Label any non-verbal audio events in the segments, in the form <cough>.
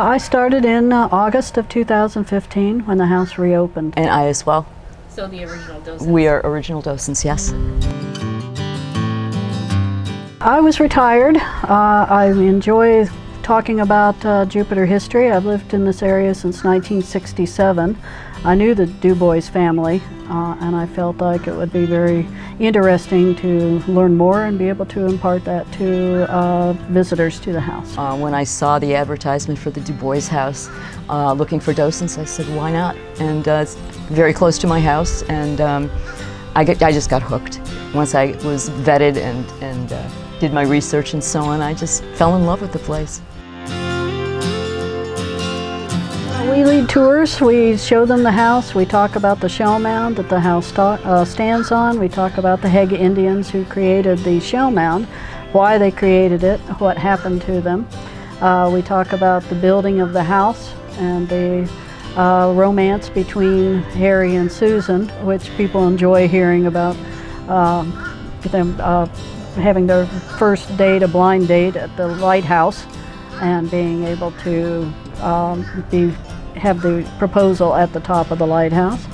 I started in uh, August of 2015 when the house reopened. And I as well. So the original docents? We are original docents, yes. I was retired. Uh, I enjoy talking about uh, Jupiter history. I've lived in this area since 1967. I knew the Du Bois family, uh, and I felt like it would be very interesting to learn more and be able to impart that to uh, visitors to the house. Uh, when I saw the advertisement for the Du Bois house uh, looking for docents, I said, why not? And uh, it's very close to my house, and um, I, get, I just got hooked. Once I was vetted and, and did my research and so on, I just fell in love with the place. We lead tours, we show them the house, we talk about the shell mound that the house uh, stands on, we talk about the Jeaga Indians who created the shell mound, why they created it, what happened to them. Uh, we talk about the building of the house and the uh, romance between Harry and Susan, which people enjoy hearing about um, them uh, having their first date, a blind date at the lighthouse, and being able to um, be have the proposal at the top of the lighthouse.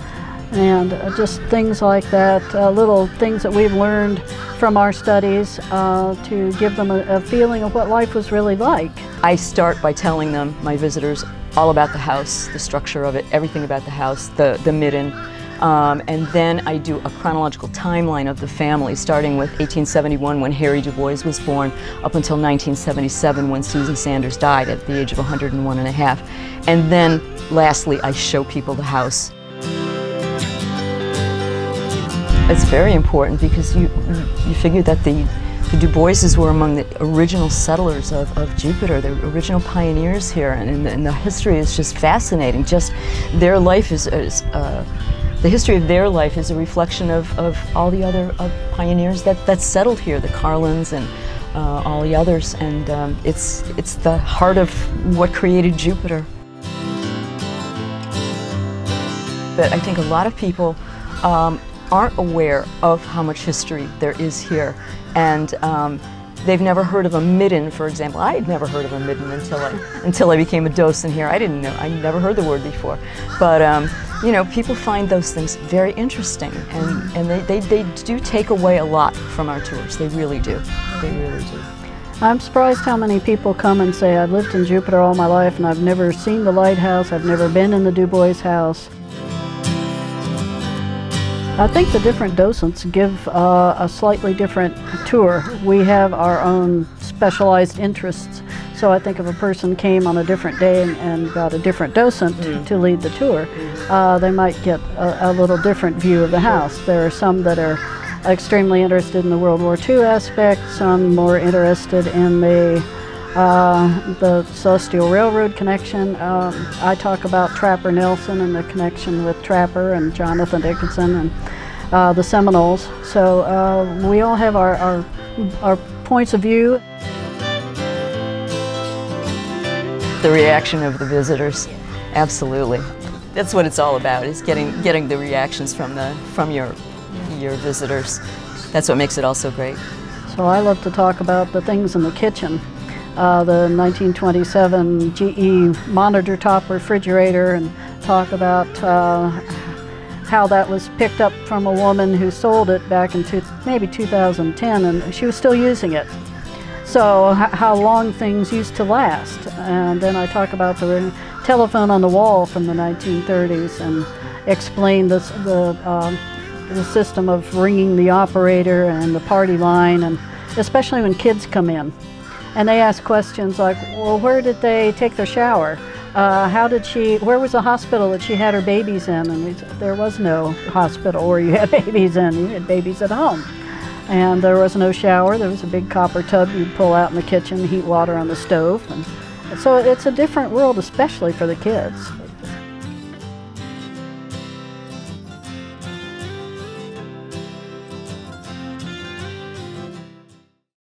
And uh, just things like that, uh, little things that we've learned from our studies uh, to give them a, a feeling of what life was really like. I start by telling them, my visitors, all about the house, the structure of it, everything about the house, the, the midden, um, and then I do a chronological timeline of the family, starting with 1871 when Harry Du Bois was born, up until 1977 when Susan Sanders died at the age of 101 and a half. And then, lastly, I show people the house. It's very important because you, you figure that the, the Du Boises were among the original settlers of, of Jupiter, the original pioneers here, and, and, the, and the history is just fascinating. Just their life is, is uh, the history of their life is a reflection of, of all the other uh, pioneers that, that settled here, the Carlins and uh, all the others, and um, it's, it's the heart of what created Jupiter. But I think a lot of people um, aren't aware of how much history there is here, and um, they've never heard of a midden, for example. I had never heard of a midden until I, <laughs> until I became a docent here. I didn't know, I never heard the word before. But um, you know, people find those things very interesting and, and they, they, they do take away a lot from our tours. They really do. They really do. I'm surprised how many people come and say, I've lived in Jupiter all my life and I've never seen the lighthouse, I've never been in the Du Bois house. I think the different docents give uh, a slightly different tour. We have our own specialized interests so I think if a person came on a different day and, and got a different docent mm. to lead the tour, uh, they might get a, a, little different view of the house. There are some that are extremely interested in the World War II aspect, some more interested in the uh, the Celestial Railroad connection. Um, I talk about Trapper Nelson and the connection with Trapper and Jonathan Dickinson and uh, the Seminoles. So uh, we all have our, our, our points of view. The reaction of the visitors. Absolutely. That's what it's all about, is getting, getting the reactions from, the, from your, your visitors. That's what makes it all so great. So I love to talk about the things in the kitchen. Uh, the 1927 GE monitor top refrigerator and talk about uh, how that was picked up from a woman who sold it back in two, maybe 2010 and she was still using it. So how long things used to last. And then I talk about the telephone on the wall from the 1930s and explain this, the, uh, the system of ringing the operator and the party line, and especially when kids come in. And they ask questions like, well, where did they take their shower? Uh, how did she, where was the hospital that she had her babies in? And said, there was no hospital where you had <laughs> babies in, you had babies at home and there was no shower. There was a big copper tub you'd pull out in the kitchen, heat water on the stove. And so it's a different world, especially for the kids.